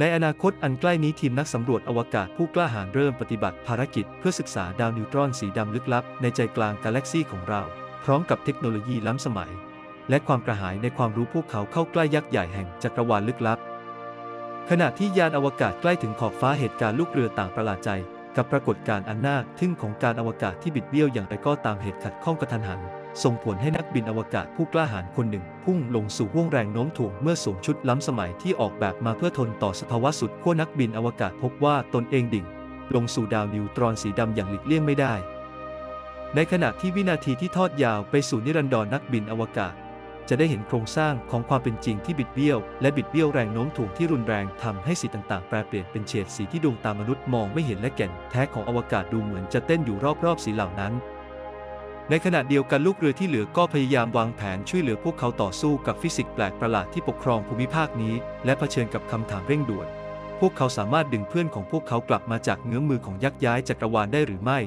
ในอนาคตอันใกล้นี้ทีมนักสำรวจอวกาศผู้กล้าหาญเริ่มปฏิบัติภารกิจเพื่อศึกษาดาวนิวตรอนสีดำลึกลับในใจกลางกาแล็กซีของเรา พร้อมกับเทคโนโลยีล้ำสมัย และความกระหายในความรู้พวกเขาเข้าใกล้ยักษ์ใหญ่แห่งจักรวาลลึกลับ ขณะที่ยานอวกาศใกล้ถึงขอบฟ้าเหตุการณ์ลูกเรือต่างประหลาดใจ กับปรากฏการณ์อันน่าทึ่งของการอวกาศที่บิดเบี้ยวอย่างไรก็ตามเหตุขัดข้องกระทันหัน ส่งผลให้นักบินอวกาศผู้กล้าหาญคนหนึ่ง พุ่งลงสู่ห่วงแรงโน้มถ่วงเมื่อสวมชุดล้ำสมัยที่ออกแบบมาเพื่อทนต่อสภาวะสุดขั้วนักบินอวกาศพบว่าตนเองดิ่ง ลงสู่ดาวนิวตรอนสีดำอย่างหลีกเลี่ยงไม่ได้ ในขณะที่วินาทีที่ทอดยาวไปสู่นิรันดรนักบินอวกาศ จะได้เห็นโครงสร้างของความเป็นจริงที่บิดเบี้ยว และบิดเบี้ยวแรงโน้มถ่วงที่รุนแรงทำให้สีต่างๆ แปรเปลี่ยนเป็นเฉดสีที่ดวงตามนุษย์มองไม่เห็นและแก่นแท้ของอวกาศดูเหมือนจะเต้นอยู่รอบๆสีเหล่านั้น ในขณะเดียวกันลูกเรือที่เหลือก็พยายามวางแผนช่วยเหลือพวกเขาต่อสู้กับฟิสิกส์แปลกประหลาดที่ปกครองภูมิภาคนี้ และเผชิญกับคำถามเร่งด่วน พวกเขาสามารถดึงเพื่อนของพวกเขากลับมาจากเงื้อมือของยักษ์ย้ายจักรวาลได้หรือไม่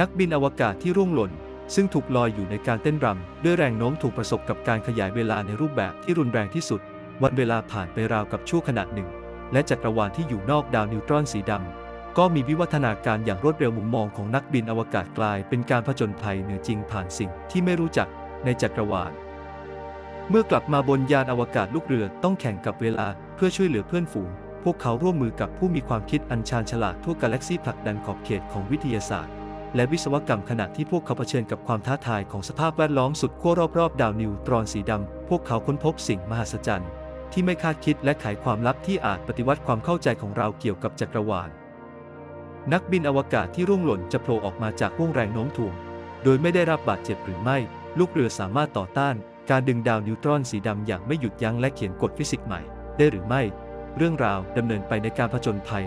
นักบินอวกาศที่ร่วงหล่น ซึ่งถูกลอยอยู่ในการเต้นรำด้วยแรงโน้มถูกประสบกับการขยายเวลาในรูปแบบที่รุนแรงที่สุด วันเวลาผ่านไปราวกับชั่วขณะหนึ่ง และจักรวาลที่อยู่นอกดาวนิวตรอนสีดำ ก็มีวิวัฒนาการอย่างรวดเร็วมุมมองของนักบินอวกาศกลายเป็นการผจญภัยเหนือจริงผ่านสิ่งที่ไม่รู้จักในจักรวาล เมื่อกลับมาบนยานอวกาศลูกเรือต้องแข่งกับเวลาเพื่อช่วยเหลือเพื่อนฝูง พวกเขาร่วมมือกับผู้มีความคิดอันชาญฉลาดทั่วกาแล็กซีผลักดันขอบเขตของวิทยาศาสตร์ และวิศวกรรมขณะที่พวกเขาเผชิญกับความท้าทายของสภาพแวดล้อมสุดขั้วรอบๆ ดาวนิวตรอนสีดำพวกเขาค้นพบสิ่งมหัศจรรย์ที่ไม่คาดคิดและไขความลับที่อาจปฏิวัติความเข้าใจของเราเกี่ยวกับจักรวาล นักบินอวกาศที่ร่วงหล่นจะโผล่ออกมาจากห่วงแรงโน้มถ่วง โดยไม่ได้รับบาดเจ็บหรือไม่ ลูกเรือสามารถต่อต้าน การดึงดาวนิวตรอนสีดำอย่างไม่หยุดยั้งและเขียนกฎฟิสิกส์ใหม่ ได้หรือไม่ เรื่องราวดำเนินไปในการผจญภัย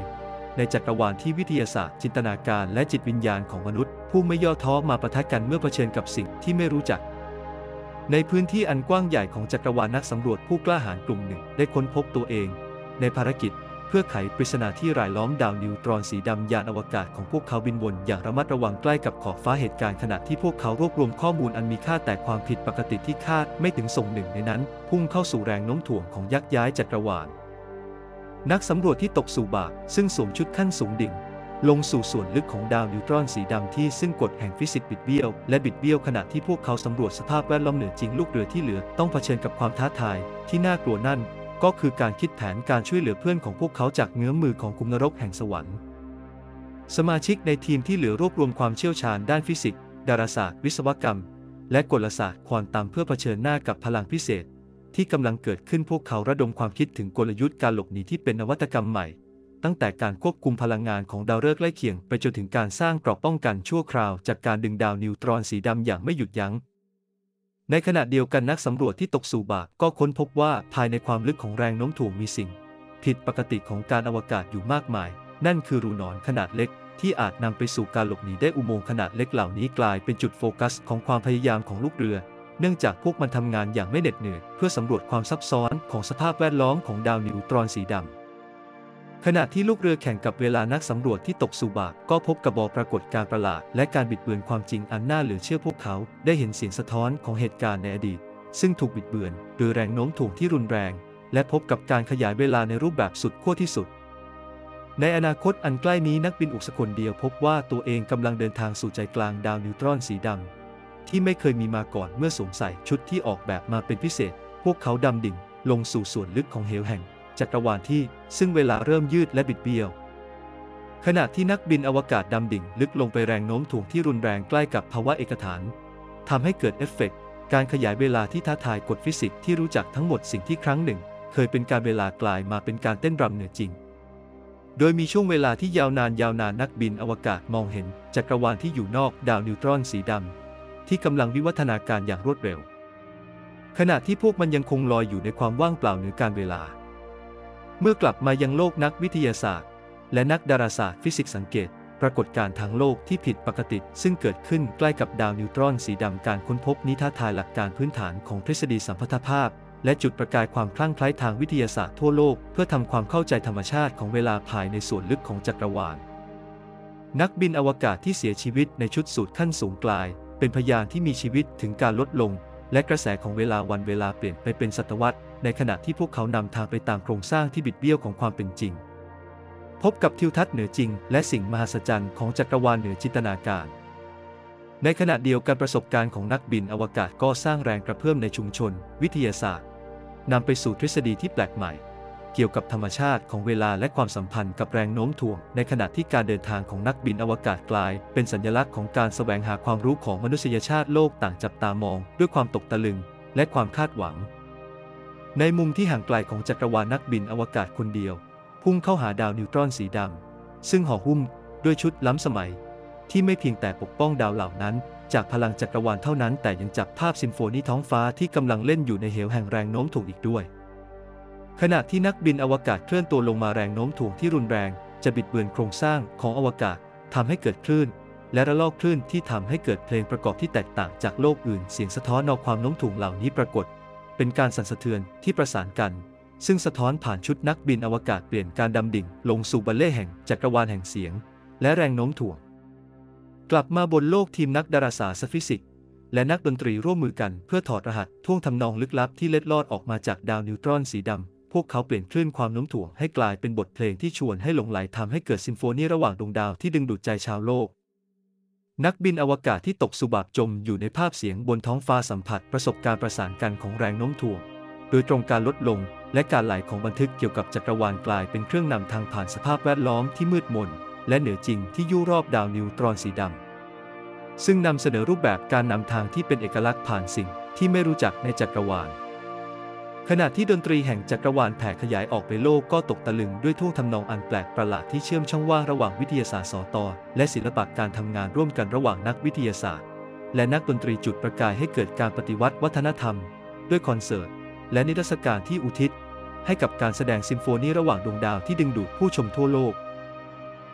ในจักรวาลที่วิทยาศาสตร์ จินตนาการและจิตวิญญาณของมนุษย์ ผู้ไม่ย่อท้อมาประทะกันเมื่อเผชิญกับสิ่งที่ไม่รู้จัก ในพื้นที่อันกว้างใหญ่ของจักรวาลนักสำรวจผู้กล้าหาญกลุ่มหนึ่ง ได้ค้นพบตัวเอง ในภารกิจ เพื่อไขปริศนาที่รายล้อมดาวนิวตรอนสีดำยานอวกาศของพวกเขาบินวนอย่างระมัดระวังใกล้กับขอบฟ้าเหตุการณ์ขณะที่พวกเขารวบรวมข้อมูลอันมีค่าแต่ความผิดปกติที่คาดไม่ถึงส่งหนึ่งในนั้น พุ่งเข้าสู่แรงโน้มถ่วงของยักษ์ย้ายจักรวาลนักสำรวจที่ตกสู่บาปซึ่งสวมชุดขั้นสูงดิ่ง ลงสู่ส่วนลึกของดาวนิวตรอนสีดำที่ซึ่งกฎแห่งฟิสิกส์บิดเบี้ยวและบิดเบี้ยวขณะที่พวกเขาสำรวจสภาพแวดล้อมเหนือจริงลูกเรือที่เหลือต้องเผชิญกับความท้าทายที่น่ากลัวนั่น ก็คือการคิดแผนการช่วยเหลือเพื่อนของพวกเขาจากเงื้อมมือของขุมนรกแห่งสวรรค์ สมาชิกในทีมที่เหลือรวบรวมความเชี่ยวชาญด้านฟิสิกส์ ดาราศาสตร์ วิศวกรรม และกลศาสตร์ควอนตัมเพื่อเผชิญหน้ากับพลังพิเศษ ที่กำลังเกิดขึ้นพวกเขาระดมความคิดถึงกลยุทธ์การหลบหนีที่เป็นนวัตกรรมใหม่ ตั้งแต่การควบคุมพลังงานของดาวฤกษ์ใกล้เคียง ไปจนถึงการสร้างกราะป้องกันชั่วคราว จากการดึงดาวนิวตรอนสีดำอย่างไม่หยุดยัง้ง ในขณะเดียวกันนักสำรวจที่ตกสู่บากก็ค้นพบว่าภายในความลึกของแรงโน้มถ่วงมีสิ่ง ผิดปกติของการอวกาศอยู่มากมาย นั่นคือรูนอนขนาดเล็ก ที่อาจนำไปสู่การหลบหนีได้อุโมงค์ขนาดเล็กเหล่านี้กลายเป็นจุดโฟกัสของความพยายามของลูกเรือ เนื่องจากพวกมันทำงานอย่างไม่เหน็ดเหนื่อยเพื่อสำรวจความซับซ้อนของสภาพแวดล้อมของดาวนิวตรอนสีดำ ขณะที่ลูกเรือแข่งกับเวลานักสำรวจที่ตกสู่บากก็พบกับบอปรากฏการประหลาด และการบิดเบือนความจริงอันน่าเหลือเชื่อพวกเขา ได้เห็นเสียงสะท้อนของเหตุการณ์ในอดีต ซึ่งถูกบิดเบือน โดยแรงโน้มถ่วงที่รุนแรง และพบกับการขยายเวลาในรูปแบบสุดขั้วที่สุด ในอนาคตอันใกล้นี้นักบินอุกสคนเดียวพบว่าตัวเองกำลังเดินทางสู่ใจกลางดาวนิวตรอนสีดำที่ไม่เคยมีมาก่อนเมื่อสวมใส่ชุดที่ออกแบบมาเป็นพิเศษ พวกเขาดำดิ่งลงสู่ส่วนลึกของเหวแห่ง จักรวาลที่ซึ่งเวลาเริ่มยืดและบิดเบี้ยว ขณะที่นักบินอวกาศดำดิ่งลึกลงไปแรงโน้มถ่วงที่รุนแรงใกล้กับภาวะเอกฐานทำให้เกิดเอฟเฟกต์การขยายเวลาที่ท้าทายกฎฟิสิกส์ที่รู้จักทั้งหมดสิ่งที่ครั้งหนึ่ง เคยเป็นกาลเวลากลายมาเป็นการเต้นรำเหนือจริง โดยมีช่วงเวลาที่ยาวนานยาวนานนักบินอวกาศมองเห็นจักรวาลที่อยู่นอกดาวนิวตรอนสีดำที่กำลังวิวัฒนาการอย่างรวดเร็ว ขณะที่พวกมันยังคงลอยอยู่ในความว่างเปล่าเหนือกาลเวลา เมื่อกลับมายังโลกนักวิทยาศาสตร์ และนักดาราศาสตร์ฟิสิกส์สังเกต ปรากฏการณ์ทางโลกที่ผิดปกติ ซึ่งเกิดขึ้นใกล้กับดาวนิวตรอนสีดำการค้นพบนี้ท้าทายหลักการพื้นฐานของทฤษฎีสัมพัทธภาพ และจุดประกายความคลั่งไคล้ทางวิทยาศาสตร์ทั่วโลก เพื่อทำความเข้าใจธรรมชาติของเวลาภายในส่วนลึกของจักรวาล นักบินอวกาศที่เสียชีวิตในชุดสูตรขั้นสูงกลาย เป็นพยานที่มีชีวิตถึงการลดลง และกระแสของเวลาวันเวลาเปลี่ยนไปเป็นศตวรรษ ในขณะที่พวกเขานำทางไปตามโครงสร้างที่บิดเบี้ยวของความเป็นจริง พบกับทิวทัศน์เหนือจริง และสิ่งมหัศจรรย์ของจักรวาลเหนือจินตนาการ ในขณะเดียวกันประสบการณ์ของนักบินอวกาศก็สร้างแรงกระเพื่อมในชุมชน วิทยาศาสตร์นำไปสู่ทฤษฎีที่แปลกใหม่ เกี่ยวกับธรรมชาติของเวลาและความสัมพันธ์กับแรงโน้มถ่วง ในขณะที่การเดินทางของนักบินอวกาศกลาย เป็นสัญลักษณ์ของการแสวงหาความรู้ของมนุษยชาติโลกต่างจับตามอง ด้วยความตกตะลึง และความคาดหวัง ในมุมที่ห่างไกลของจักรวาลนักบินอวกาศคนเดียว พุ่งเข้าหาดาวนิวตรอนสีดำซึ่งห่อหุ้มด้วยชุดล้ำสมัย ที่ไม่เพียงแต่ปกป้องดาวเหล่านั้นจากพลังจักรวาลเท่านั้นแต่ยังจับภาพซิมโฟนีท้องฟ้าที่กำลังเล่นอยู่ในเหวแห่งแรงโน้มถ่วงอีกด้วย ขณะที่นักบินอวกาศเคลื่อนตัวลงมาแรงโน้มถ่วงที่รุนแรง จะบิดเบือนโครงสร้างของอวกาศทำให้เกิดคลื่น และระลอกคลื่นที่ทำให้เกิดเพลงประกอบที่แตกต่างจากโลกอื่น เสียงสะท้อนนอความโน้มถ่วงเหล่านี้ปรากฏ เป็นการสั่นสะเทือนที่ประสานกัน ซึ่งสะท้อนผ่านชุดนักบินอวกาศเปลี่ยนการดำดิ่ง ลงสู่บัลเล่แห่งจักรวาลแห่งเสียง และแรงโน้มถ่วง กลับมาบนโลกทีมนักดาราศาสตร์ฟิสิกส์และนักดนตรีร่วมมือกันเพื่อถอดรหัสท่วงทำนองลึกลับที่เล็ดลอดออกมาจากดาวนิวตรอนสีดำ พวกเขาเปลี่ยนคลื่นความโน้มถ่วงให้กลายเป็นบทเพลงที่ชวนให้หลงใหลทำให้เกิดซิมโฟนีระหว่างดวงดาวที่ดึงดูดใจชาวโลก นักบินอวกาศที่ตกสู่บาปจมอยู่ในภาพเสียงบนท้องฟ้าสัมผัสประสบการณ์ประสานกันของแรงโน้มถ่วง โดยตรงการลดลง และการไหลของบันทึกเกี่ยวกับจักรวาลกลายเป็นเครื่องนำทางผ่านสภาพแวดล้อมที่มืดมน และเหนือจริงที่ยู่รอบดาวนิวตรอนสีดำซึ่งนำเสนอรูปแบบการนำทางที่เป็นเอกลักษณ์ผ่านสิ่งที่ไม่รู้จักในจักรวาล ขณะที่ดนตรีแห่งจักรวาลแผ่ขยายออกไปโลกก็ตกตะลึงด้วยท่วงทำนองอันแปลกประหลาดที่เชื่อมช่องว่างระหว่างวิทยาศาสตร์สอตอและศิลปะการทำงานร่วมกันระหว่างนักวิทยาศาสตร์ และนักดนตรีจุดประกายให้เกิดการปฏิวัติวัฒนธรรม ด้วยคอนเสิร์ต และนิทรรศการที่อุทิศ ให้กับการแสดงซิมโฟนีระหว่างดวงดาวที่ดึงดูดผู้ชมทั่วโลก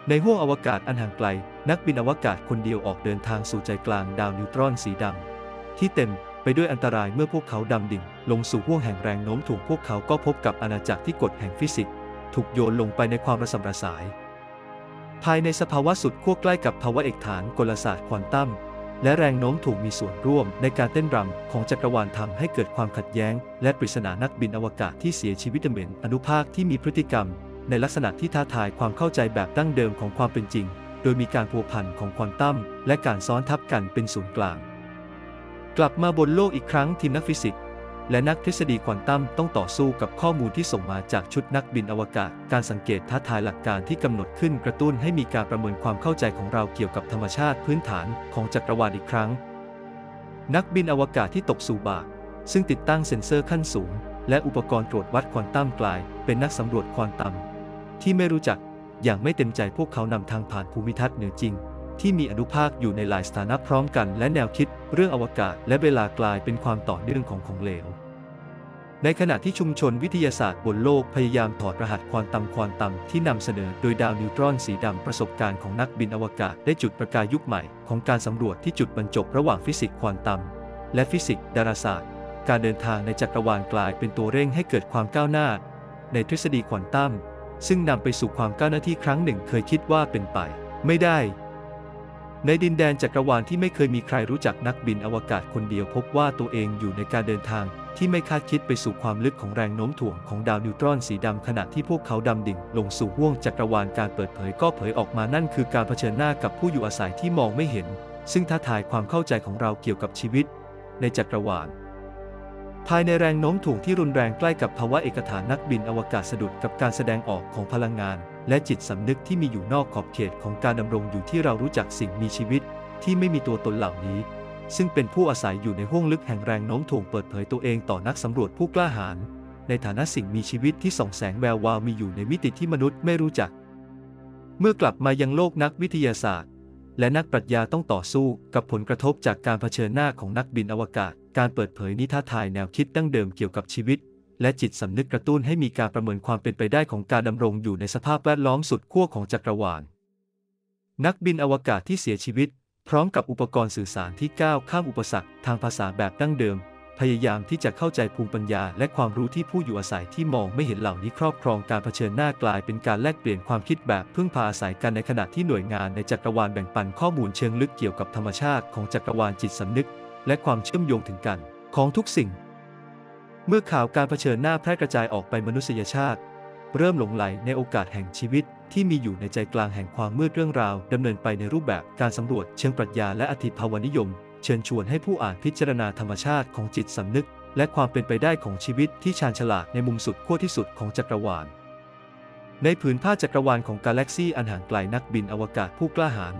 ในห้วงอวกาศอันห่างไกล นักบินอวกาศคนเดียวออกเดินทางสู่ใจกลางดาวนิวตรอนสีดำที่เต็ม ไปด้วยอันตรายเมื่อพวกเขาดำดิ่ง ลงสู่ห้วงแห่งแรงโน้มถ่วงพวกเขาก็พบกับอาณาจักรที่กฎแห่งฟิสิกส์ถูกโยนลงไปในความระส่ำระสาย ภายในสภาวะสุดขั้วใกล้กับภาวะเอกฐานกลศาสตร์ควอนตัมและแรงโน้มถ่วงมีส่วนร่วมในการเต้นรำของจักรวาลทำให้เกิดความขัดแย้ง และปริศนานักบินอวกาศที่เสียชีวิตเห็นอนุภาคที่มีพฤติกรรม ในลักษณะที่ท้าทายความเข้าใจแบบดั้งเดิมของความเป็นจริง โดยมีการพัวพันของควอนตัมและการซ้อนทับกันเป็นศูนย์กลาง กลับมาบนโลกอีกครั้งทีมนักฟิสิกส์และนักทฤษฎีควอนตัมต้องต่อสู้กับข้อมูลที่ส่งมาจากชุดนักบินอวกาศ การสังเกตท้าทายหลักการที่กำหนดขึ้นกระตุ้นให้มีการประเมินความเข้าใจของเราเกี่ยวกับธรรมชาติพื้นฐานของจักรวาลอีกครั้ง นักบินอวกาศที่ตกสู่บาปซึ่งติดตั้งเซ็นเซอร์ขั้นสูง และอุปกรณ์ตรวจวัดควอนตัมกลาย เป็นนักสำรวจควอนตัมที่ไม่รู้จักอย่างไม่เต็มใจพวกเขานำทางผ่านภูมิทัศน์เหนือจริง ที่มีอนุภาคอยู่ในหลายสถานะพร้อมกัน และแนวคิดเรื่องอวกาศ และเวลากลายเป็นความต่อเนื่องของของเหลว ในขณะที่ชุมชนวิทยาศาสตร์บนโลกพยายามถอดรหัสควอนตัมควอนตัมที่นำเสนอโดยดาวนิวตรอนสีดำประสบการณ์ของนักบินอวกาศได้จุดประกายยุคใหม่ของการสำรวจที่จุดบรรจบระหว่างฟิสิกส์ควอนตัมและฟิสิกส์ดาราศาสตร์ การเดินทางในจักรวาลกลายเป็นตัวเร่งให้เกิดความก้าวหน้า ในทฤษฎีควอนตัมซึ่งนำไปสู่ความก้าวหน้าที่ครั้งหนึ่งเคยคิดว่าเป็นไป ไม่ได้ ในดินแดนจักรวาลที่ไม่เคยมีใครรู้จักนักบินอวกาศคนเดียวพบว่าตัวเองอยู่ในการเดินทางที่ไม่คาดคิดไปสู่ความลึกของแรงโน้มถ่วงของดาวนิวตรอนสีดำขณะที่พวกเขาดำดิ่ง ลงสู่ห้วงจักรวาลการเปิดเผยก็เผยออกมานั่นคือการเผชิญหน้ากับผู้อยู่อาศัยที่มองไม่เห็น ซึ่งท้าทายความเข้าใจของเราเกี่ยวกับชีวิต ในจักรวาล ภายในแรงโน้มถ่วงที่รุนแรงใกล้กับภาวะเอกฐานนักบินอวกาศสะดุดกับการแสดงออกของพลังงาน และจิตสำนึกที่มีอยู่นอกขอบเขตของการดำรงอยู่ที่เรารู้จักสิ่งมีชีวิต ที่ไม่มีตัวตนเหล่านี้ ซึ่งเป็นผู้อาศัยอยู่ในห้วงลึกแห่งแรงโน้มถ่วงเปิดเผยตัวเองต่อนักสำรวจผู้กล้าหาญในฐานะสิ่งมีชีวิตที่ส่องแสงแวววาวมีอยู่ในมิติที่มนุษย์ไม่รู้จัก เมื่อกลับมายังโลกนักวิทยาศาสตร์ และนักปรัชญาต้องต่อสู้กับผลกระทบจากการเผชิญหน้าของนักบินอวกาศ การเปิดเผยนิท้าทายแนวคิดดั้งเดิมเกี่ยวกับชีวิต และจิตสำนึกกระตุ้นให้มีการประเมินความเป็นไปได้ของการดำรงอยู่ในสภาพแวดล้อมสุดขั้วของจักรวาล นักบินอวกาศที่เสียชีวิต พร้อมกับอุปกรณ์สื่อสารที่ก้าวข้ามอุปสรรคทางภาษาแบบดั้งเดิม พยายามที่จะเข้าใจภูมิปัญญา และความรู้ที่ผู้อยู่อาศัยที่มองไม่เห็นเหล่านี้ครอบครองการเผชิญหน้ากลายเป็นการแลกเปลี่ยนความคิดแบบพึ่งพาอาศัยกันในขณะที่หน่วยงานในจักรวาลแบ่งปันข้อมูลเชิงลึกเกี่ยวกับธรรมชาติของจักรวาลจิตสำนึก และความเชื่อมโยงถึงกันของทุกสิ่ง เมื่อข่าวการเผชิญหน้าแพร่กระจายออกไปมนุษยชาติ เริ่มหลงไหลในโอกาสแห่งชีวิตที่มีอยู่ในใจกลางแห่งความมืดเรื่องราวดำเนินไปในรูปแบบการสำรวจเชิงปรัชญาและอธิภาวนิยม เชิญชวนให้ผู้อ่านพิจารณาธรรมชาติของจิตสำนึก และความเป็นไปได้ของชีวิตที่ชาญฉลาดในมุมสุดขั้วที่สุดของจักรวาล ในผืนผ้าจักรวาลของกาแล็กซีอันห่างไกลนักบินอวกาศผู้กล้าหาญ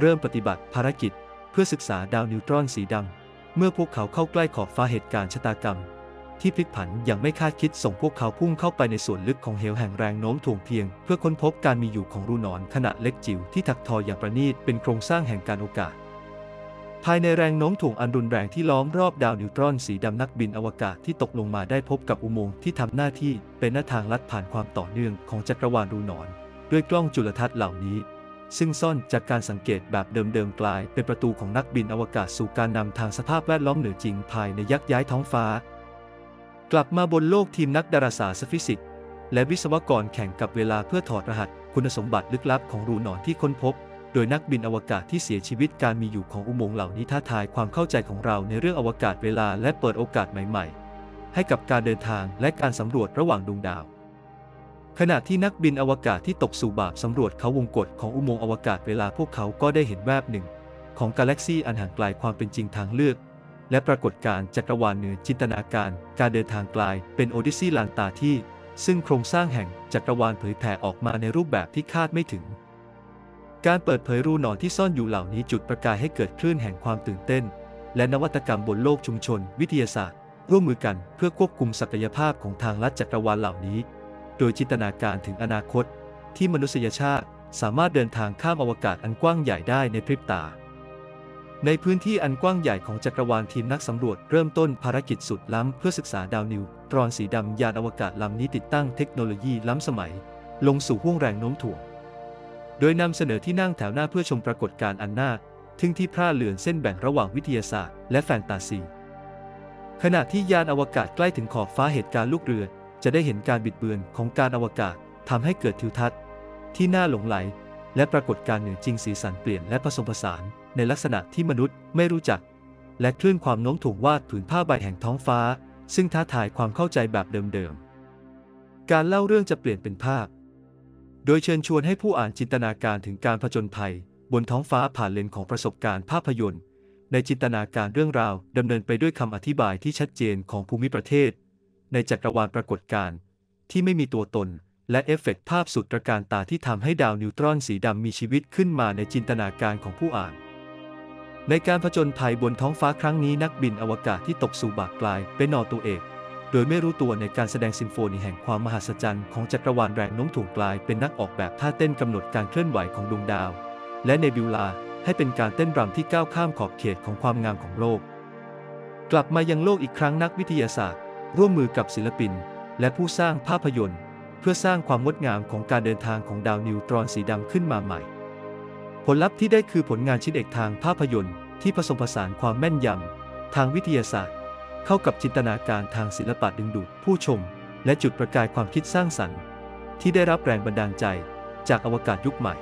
เริ่มปฏิบัติภารกิจ พื่อศึกษาดาวนิวตรอนสีดำ เมื่อพวกเขาเข้าใกล้ขอบฟ้าเหตุการณ์ชะตากรรม ที่พลิกผันอย่างไม่คาดคิดส่งพวกเขาพุ่งเข้าไปในส่วนลึกของเหวแห่งแรงโน้มถ่วงเพียง เพื่อค้นพบการมีอยู่ของรูนอนขนาดเล็กจิ๋วที่ถักทออย่างประณีตเป็นโครงสร้างแห่งการโอกาสภายในแรงโน้มถ่วงอันรุนแรงที่ล้อมรอบดาวนิวตรอนสีดำนักบินอวกาศที่ตกลงมาได้พบกับอุโมงค์ที่ทำหน้าที่เป็นหน้าทางลัดผ่านความต่อเนื่องของจักรวาลรูนอน ด้วยกล้องจุลทรรศน์เหล่านี้ ซึ่งซ่อนจากการสังเกตแบบเดิมๆกลาย เป็นประตูของนักบินอวกาศสู่การนำทางสภาพแวดล้อมเหนือจริงภายในยักษ์ใหญ่ท้องฟ้า กลับมาบนโลกทีมนักดาราศาสตร์ฟิสิกส์และวิศวกรแข่งกับเวลาเพื่อถอดรหัสคุณสมบัติลึกลับของรูหนอนที่ค้นพบ โดยนักบินอวกาศที่เสียชีวิตการมีอยู่ของอุโมงค์เหล่านี้ท้าทายความเข้าใจของเราในเรื่องอวกาศเวลาและเปิดโอกาสใหม่ ๆ ให้กับการเดินทางและการสำรวจระหว่างดวงดาว ขณะที่นักบินอวกาศที่ตกสู่บาปสำรวจเขาวงกฏของอุโมงค์อวกาศเวลาพวกเขาก็ได้เห็นแวบหนึ่ง ของกาแล็กซีอันห่างไกลความเป็นจริงทางเลือก และปรากฏการณ์จักรวาลเหนือจินตนาการ การเดินทางไกลเป็นโอดิซีลานตาที่ ซึ่งโครงสร้างแห่งจักรวาลเผยแผ่ออกมาในรูปแบบที่คาดไม่ถึง การเปิดเผยรูหนอนที่ซ่อนอยู่เหล่านี้จุดประกายให้เกิดคลื่นแห่งความตื่นเต้น และนวัตกรรมบนโลกชุมชน วิทยาศาสตร์ ร่วมมือกันเพื่อควบคุมศักยภาพของทางลัดจักรวาลเหล่านี้ โดยจินตนาการถึงอนาคต ที่มนุษยชาติสามารถเดินทางข้ามอวกาศอันกว้างใหญ่ได้ในพริบตา ในพื้นที่อันกว้างใหญ่ของจักรวาลทีมนักสำรวจเริ่มต้นภารกิจสุดล้ำเพื่อศึกษาดาวนิวตรอนสีดำยานอวกาศลำนี้ติดตั้งเทคโนโลยีล้ำสมัย ลงสู่ห้วงแรงโน้มถ่วง โดยนำเสนอที่นั่งแถวหน้าเพื่อชมปรากฏการณ์อันน่าทึ่งที่พร่าเลือนเส้นแบ่งระหว่างวิทยาศาสตร์และแฟนตาซีขณะที่ยานอวกาศใกล้ถึงขอบฟ้าเหตุการณ์ลูกเรือ จะได้เห็นการบิดเบือนของการอวกาศทำให้เกิดทิวทัศน์ ที่น่าหลงไหล และปรากฏการณ์เหนือจริงสีสันเปลี่ยนและผสมผสานในลักษณะที่มนุษย์ไม่รู้จัก และคลื่นความโน้มถ่วงวาดผืนผ้าใบแห่งท้องฟ้า ซึ่งท้าทายความเข้าใจแบบเดิมๆ การเล่าเรื่องจะเปลี่ยนเป็นภาพ โดยเชิญชวนให้ผู้อ่านจินตนาการถึงการผจญภัย บนท้องฟ้าผ่านเลนส์ของประสบการณ์ภาพยนตร์ในจินตนาการเรื่องราวดำเนินไปด้วยคำอธิบายที่ชัดเจนของภูมิประเทศ ในจักรวาลปรากฏการณ์ที่ไม่มีตัวตน และเอฟเฟกต์ภาพสุดตระการตาที่ทำให้ดาวนิวตรอนสีดำมีชีวิตขึ้นมาในจินตนาการของผู้อ่าน ในการผจญภัยบนท้องฟ้าครั้งนี้นักบินอวกาศที่ตกสู่บากกลายเป็นนอตัวเอกโดยไม่รู้ตัวในการแสดงซิมโฟนีแห่งความมหัศจรรย์ของจักรวาลแรงโน้มถ่วงกลายเป็นนักออกแบบท่าเต้นกำหนดการเคลื่อนไหวของดวงดาว และเนบิวลาให้เป็นการเต้นรำที่ก้าวข้ามขอบเขตของความงามของโลก กลับมายังโลกอีกครั้งนักวิทยาศาสตร์ ร่วมมือกับศิลปิน และผู้สร้างภาพยนตร์ เพื่อสร้างความงดงามของการเดินทางของดาวนิวตรอนสีดำขึ้นมาใหม่ ผลลัพธ์ที่ได้คือผลงานชิ้นเอกทางภาพยนตร์ ที่ผสมผสานความแม่นยำทางวิทยาศาสตร์ เข้ากับจินตนาการทางศิลปะดึงดูดผู้ชม และจุดประกายความคิดสร้างสรรค์ ที่ได้รับแรงบันดาลใจจากอวกาศยุคใหม่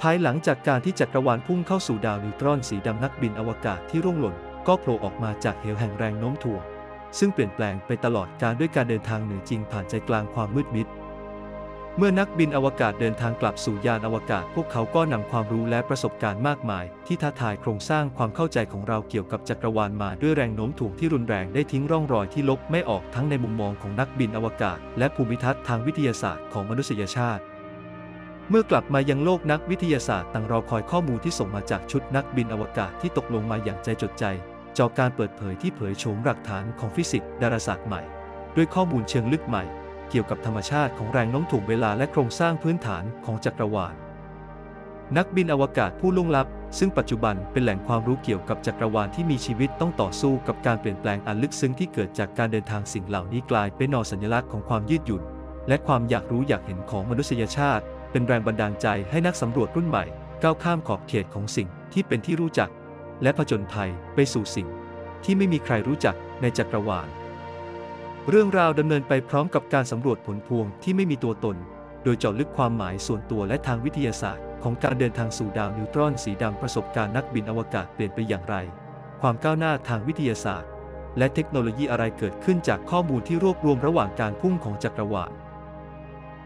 ภายหลังจากการที่จักรวาลพุ่งเข้าสู่ดาวนิวตรอนสีดำนักบินอวกาศที่ร่วงหล่น ก็โผล่ออกมาจากเหวแห่งแรงโน้มถ่วง ซึ่งเปลี่ยนแปลงไปตลอดการด้วยการเดินทางเหนือจริงผ่านใจกลางความมืดมิด เมื่อนักบินอวกาศเดินทางกลับสู่ยานอวกาศ พวกเขาก็นำความรู้และประสบการณ์มากมาย ที่ท้าทายโครงสร้างความเข้าใจของเราเกี่ยวกับจักรวาลมาด้วยแรงโน้มถ่วงที่รุนแรงได้ทิ้งร่องรอยที่ลบไม่ออกทั้งในมุมมองของนักบินอวกาศ และภูมิทัศน์ทางวิทยาศาสตร์ของมนุษยชาติเมื่อกลับมายังโลกนักวิทยาศาสตร์ต่างรอคอยข้อมูลที่ส่งมาจากชุดนักบินอวกาศที่ตกลงมาอย่างใจจดใจ จอการเปิดเผยที่เผยโฉมหลักฐานของฟิสิกส์ดาราศาสตร์ใหม่ ด้วยข้อมูลเชิงลึกใหม่ เกี่ยวกับธรรมชาติของแรงโน้มถ่วงเวลาและโครงสร้างพื้นฐานของจักรวาล นักบินอวกาศผู้ล่วงลับ ซึ่งปัจจุบันเป็นแหล่งความรู้เกี่ยวกับจักรวาลที่มีชีวิตต้องต่อสู้กับการเปลี่ยนแปลงอันลึกซึ้งที่เกิดจากการเดินทางสิ่งเหล่านี้กลายเป็นนอสัญลักษณ์ของความยืดหยุ่นและความอยากรู้อยากเห็นของมนุษยชาติ เป็นแรงบันดาลใจให้นักสำรวจรุ่นใหม่ก้าวข้ามขอบเขตของสิ่งที่เป็นที่รู้จัก และผจญภัยไปสู่สิ่งที่ไม่มีใครรู้จักในจักรวาล เรื่องราวดำเนินไปพร้อมกับการสำรวจผลพวงที่ไม่มีตัวตน โดยเจาะลึกความหมายส่วนตัวและทางวิทยาศาสตร์ ของการเดินทางสู่ดาวนิวตรอนสีดำประสบการณ์นักบินอวกาศเปลี่ยนไปอย่างไร ความก้าวหน้าทางวิทยาศาสตร์ และเทคโนโลยีอะไรเกิดขึ้นจากข้อมูลที่รวบรวมระหว่างการพุ่งของจักรวาล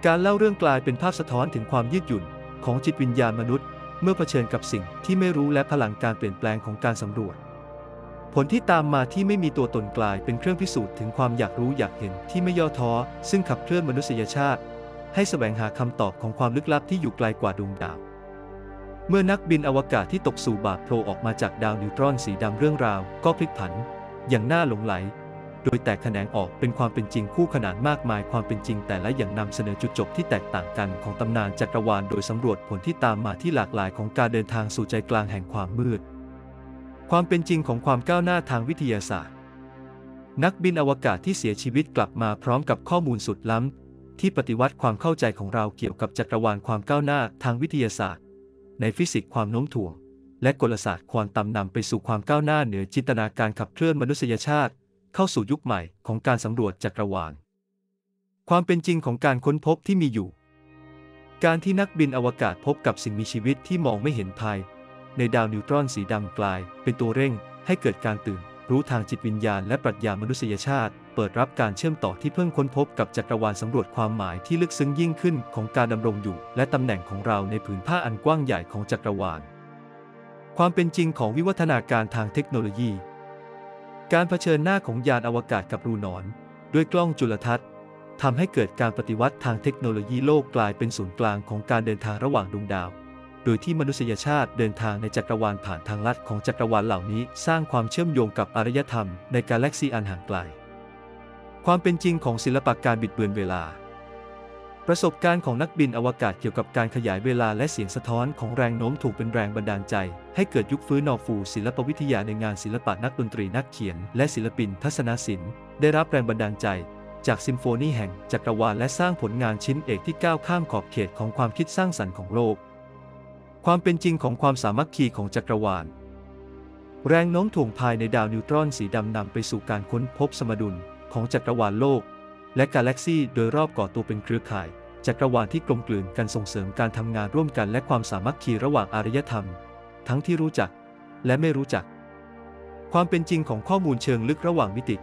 การเล่าเรื่องกลายเป็นภาพสะท้อนถึงความยืดหยุ่นของจิตวิญญาณมนุษย์ เมื่อเผชิญกับสิ่งที่ไม่รู้และพลังการเปลี่ยนแปลงของการสำรวจ ผลที่ตามมาที่ไม่มีตัวตนกลายเป็นเครื่องพิสูจน์ถึงความอยากรู้อยากเห็นที่ไม่ย่อท้อ ซึ่งขับเคลื่อนมนุษยชาติ ให้แสวงหาคำตอบของความลึกลับที่อยู่ไกลกว่าดวงดาว เมื่อนักบินอวกาศที่ตกสู่บาปโผล่ออกมาจากดาวนิวตรอนสีดำเรื่องราว ก็พลิกผัน อย่างน่าหลงไหล โดยแตกแขนงออกเป็นความเป็นจริงคู่ขนานมากมายความเป็นจริงแต่ละอย่างนำเสนอจุดจบที่แตกต่างกันของตำนานจักรวาลโดยสำรวจผลที่ตามมาที่หลากหลายของการเดินทางสู่ใจกลางแห่งความมืด ความเป็นจริงของความก้าวหน้าทางวิทยาศาสตร์ นักบินอวกาศที่เสียชีวิตกลับมาพร้อมกับข้อมูลสุดล้ำ ที่ปฏิวัติความเข้าใจของเราเกี่ยวกับจักรวาลความก้าวหน้าทางวิทยาศาสตร์ ในฟิสิกส์ความโน้มถ่วง และกลศาสตร์ควอนตัมนำไปสู่ความก้าวหน้าเหนือจินตนาการขับเคลื่อนมนุษยชาติ เข้าสู่ยุคใหม่ของการสำรวจจักรวาล ความเป็นจริงของการค้นพบที่มีอยู่ การที่นักบินอวกาศพบกับสิ่งมีชีวิตที่มองไม่เห็นภาย ในดาวนิวตรอนสีดำกลาย เป็นตัวเร่งให้เกิดการตื่น รู้ทางจิตวิญญาณและปรัชญามนุษยชาติ เปิดรับการเชื่อมต่อที่เพิ่งค้นพบกับจักรวาลสำรวจความหมายที่ลึกซึ้งยิ่งขึ้นของการดำรงอยู่ และตำแหน่งของเราในผืนผ้าอันกว้างใหญ่ของจักรวาล ความเป็นจริงของวิวัฒนาการทางเทคโนโลยี การเผชิญหน้าของยานอวกาศกับรูนอน ด้วยกล้องจุลทรรศน์ทำให้เกิดการปฏิวัติทางเทคโนโลยีโลกกลายเป็นศูนย์กลางของการเดินทางระหว่างดวงดาว โดยที่มนุษยชาติเดินทางในจักรวาลผ่านทางลัดของจักรวาลเหล่านี้ สร้างความเชื่อมโยงกับอารยธรรมในกาแล็กซีอันห่างไกล ความเป็นจริงของศิลปะการบิดเบือนเวลา ประสบการณ์ของนักบินอวกาศเกี่ยวกับการขยายเวลาและเสียงสะท้อนของแรงโน้มถ่วงเป็นแรงบันดาลใจ ให้เกิดยุคฟื้นนอฟูศิลปวิทยาในงานศิลปะนักดนตรีนักเขียน และศิลปินทัศนศิลป์ได้รับแรงบันดาลใจ จากซิมโฟนีแห่งจักรวาลและสร้างผลงานชิ้นเอกที่ก้าวข้ามขอบเขตของความคิดสร้างสรรค์ของโลก ความเป็นจริงของความสามัคคีของจักรวาล แรงโน้มถ่วงภายในดาวนิวตรอนสีดำนำไปสู่การค้นพบสมดุลของจักรวาลโลก และกาแล็กซีโดยรอบก่อตัวเป็นเครือข่ายจักรวาลที่กลมกลืนกันส่งเสริมการทำงานร่วมกันและความสามัคคีระหว่างอารยธรรม ทั้งที่รู้จักและไม่รู้จัก ความเป็นจริงของข้อมูลเชิงลึกระหว่างมิติ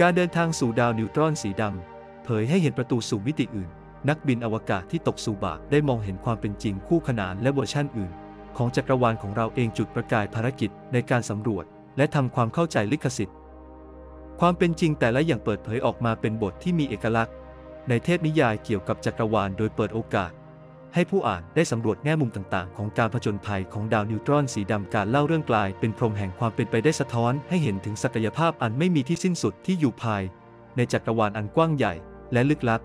การเดินทางสู่ดาวนิวตรอนสีดำเผยให้เห็นประตูสู่มิติอื่น นักบินอวกาศที่ตกสู่บาปได้มองเห็นความเป็นจริงคู่ขนานและเวอร์ชั่นอื่น ของจักรวาลของเราเองจุดประกายภารกิจในการสำรวจ และทำความเข้าใจลิขสิทธิ์ ความเป็นจริงแต่ละอย่างเปิดเผยออกมาเป็นบทที่มีเอกลักษณ์ ในเทพนิยายเกี่ยวกับจักรวาลโดยเปิดโอกาส ให้ผู้อ่านได้สำรวจแง่มุมต่างๆ ของการผจญภัยของดาวนิวตรอนสีดำการเล่าเรื่องกลายเป็นพรมแห่งความเป็นไปได้สะท้อน ให้เห็นถึงศักยภาพอันไม่มีที่สิ้นสุดที่อยู่ภาย ในจักรวาลอันกว้างใหญ่ และลึกลับ